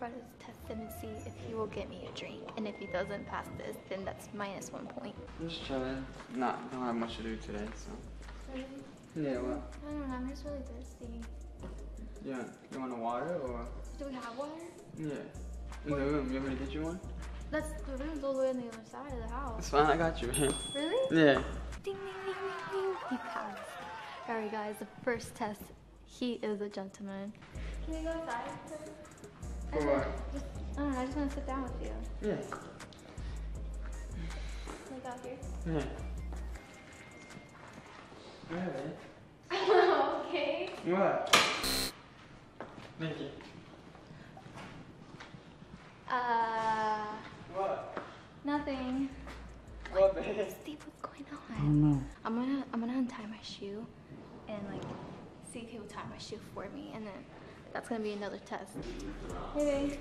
we're about to test him and see if he will get me a drink. And if he doesn't pass this, then that's minus one point. I'm just chilling. Not don't have much to do today, so. Really? Yeah, what? I don't know, I'm just really thirsty. Yeah, you want a water or? Do we have water? Yeah. In the room. You want me to get you one? That's the room's all the way on the other side of the house. It's fine. I got you. Really? yeah. Ding, ding, ding, ding, ding. He passed. Alright, guys, the first test. He is a gentleman. Can we go outside? For what? Just, I don't know, I just want to sit down with you. Yeah. Like out here. Yeah. Yeah. okay. What? Nikki. Uh, What? nothing. What, babe? Steve, what's going on? no. I'm gonna, I'm gonna untie my shoe and like see if he will tie my shoe for me, and then that's gonna be another test. Hey, babe.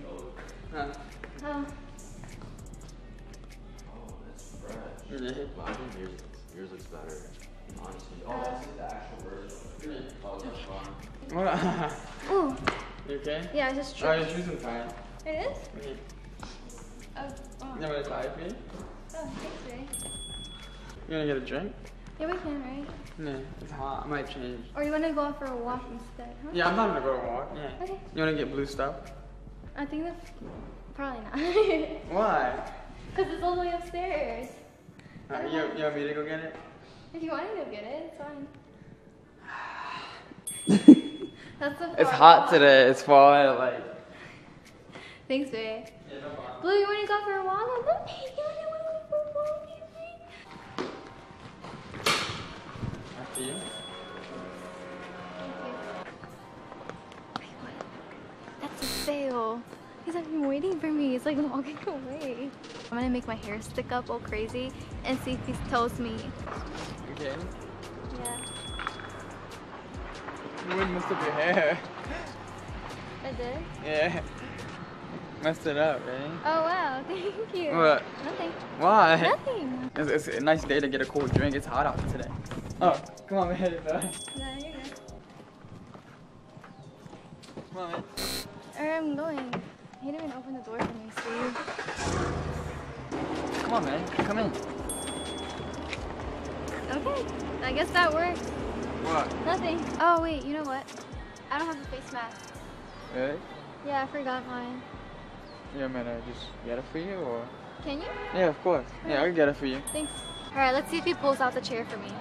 Huh? Oh, Yeah. Well, I think yours, yours looks better. Honestly. Oh, this is the actual version. Oh, that's fine. What? ooh, you okay? yeah, I just Oh, your shoes are tied. It is? Okay. Oh, oh. You want me to tie it for you? Oh, thanks, babe. You wanna get a drink? Yeah, we can, right? Yeah, it's hot. I might change. Or you wanna go out for a walk instead, huh? Yeah, I'm not gonna go to walk. Yeah. Okay. You wanna get blue stuff? I think that's probably not. Why? Cause it's all the way upstairs. Uh, you, you want me to go get it? If you want to go get it, it's fine. That's the It's hot today. It's fall. Like. Thanks, babe. Yeah, no. Blue, you want to go for a walk? Blue, you want to go for a walk with me? You. That's a fail. He's even waiting for me. He's like walking away. I'm gonna make my hair stick up all crazy and see if he tells me. Okay. Yeah, You wouldn't mess up your hair. I did. Yeah. Messed it up, right? Oh wow, thank you. What? Nothing. Why? Nothing. It's, it's a nice day to get a cool drink. It's hot out today. Oh, come on, man. No, you're good. Come on, man. I'm going. He didn't even open the door for me, Steve. Come on, man. Come in. Okay, I guess that works. What? Nothing. Oh wait, you know what? I don't have a face mask. Really? Yeah, I forgot mine. Yeah, man. I just get it for you, or? Can you? Yeah, of course. Yeah, I can get it for you. Thanks. All right, let's see if he pulls out the chair for me.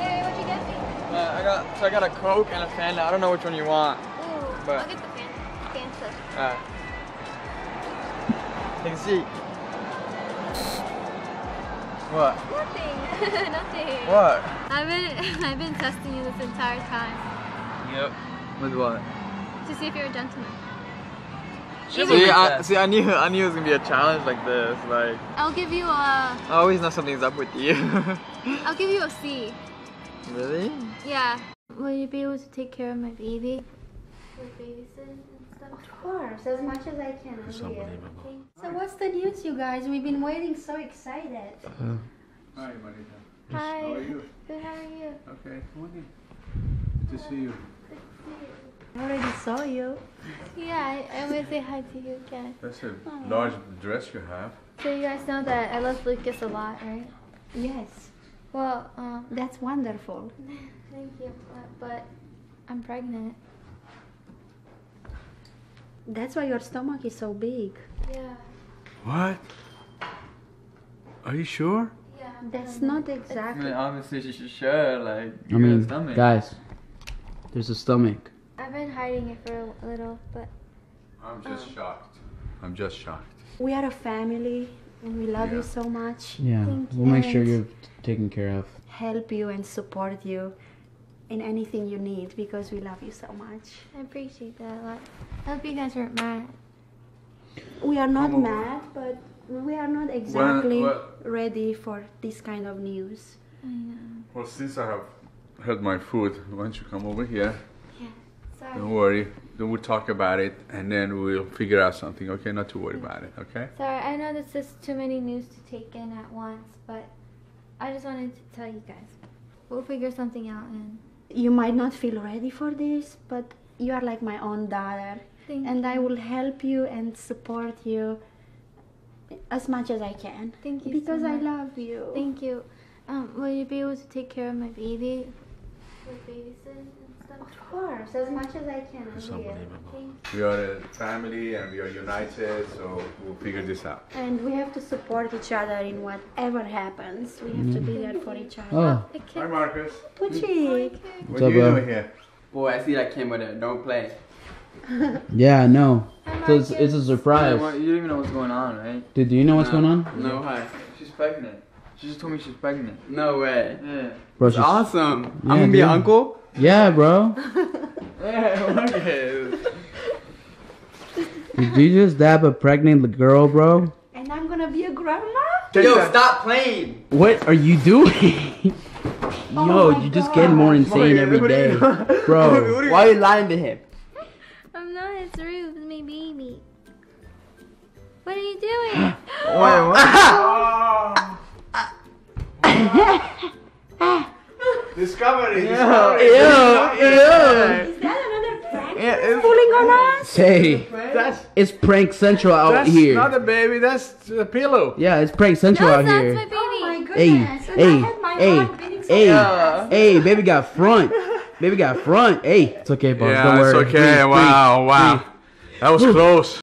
Hey, what'd you get me? Uh, I got so I got a Coke and a Fanta. I don't know which one you want. Ooh, But- I'll get the fan. Fanta. Uh, take a seat. What? Nothing. Nothing. What? I've been I've been testing you this entire time Yep. With what? to see if you're a gentleman. See, I, see, I knew, I knew it was gonna be a challenge like this. Like, I'll give you a I always know something's up with you. I'll give you a C. really? Yeah. Will you be able to take care of my baby? Like babysit and stuff? Of course, as much as I can. It's I'll unbelievable. So what's the news, you guys? We've been waiting so excited. Uh, hi, Marita. Hi. How are you? Good, how are you? Okay, come on in. Good to see you. I already saw you. Yeah, I, I'm gonna say hi to you again. That's a large dress you have. So you guys know that I love Lucas a lot, right? Yes, Well, um, that's wonderful. thank you, but, but I'm pregnant. That's why your stomach is so big. Yeah, What? Are you sure? yeah. I'm That's pregnant. not I exactly. mean, obviously she should share. Like, I you got mean, stomach. guys, there's a stomach. I've been hiding it for a little, but I'm just shocked. I'm just shocked. We are a family and we love Yeah. you so much. Yeah, Thank we'll make sure you. you're taken care of. Help you and support you in anything you need because we love you so much. I appreciate that a lot. I hope you guys aren't mad. We are not Come over. mad, but we are not exactly well- ready for this kind of news. I know. Well, since I have had my food, why don't you come over here? Yeah. Sorry. Don't worry. Then we'll talk about it and then we'll figure out something, okay? Not to worry about it, okay? Sorry, I know this is too many news to take in at once, but I just wanted to tell you guys. We'll figure something out and You might not feel ready for this, but you are like my own daughter. Thank and I will help you and support you as much as I can. Thank you so Because I love you. Thank you. Um, will you be able to take care of my baby? Like babysit and stuff? Of course, as much as I can. It's unbelievable. We are a family and we are united, so we'll figure this out. And we have to support each other in whatever happens. We have to be there for each other. Oh, I Hi, can't. Marcus. Pucci. What are you bro? doing here? Boy, I see that camera there. Don't play. yeah, no. Hi, So it's, it's a Marcus. surprise. You don't even know what's going on, right? Dude, do you know what's going on? No, hi. She's pregnant. She just told me she's pregnant. No way. Yeah. Bro, she's, awesome. Yeah, I'm gonna be an uncle. Yeah, bro. Yeah, okay. Did you just dab a pregnant girl, bro? And I'm gonna be a grandma? Yo, stop playing. What are you doing? Oh Yo, my you just getting more insane every day, bro. Why are you lying to him? I'm not. It's Ruth, it's my baby. What are you doing? Wait, what? Discovery. Yeah. Discovery. Is that another prank Yeah, it's, pulling on us? Hey, That's it's prank central out that's here. not a baby. That's a pillow. yeah, it's prank central no, out that's here. my baby. Oh my Hey, goodness. And I hey, hey, so hey, fast. hey, baby got front. Baby got front. Hey, it's okay, boss. Yeah, Don't it's worry. okay. Breathe, breathe, wow, wow. breathe. That was close.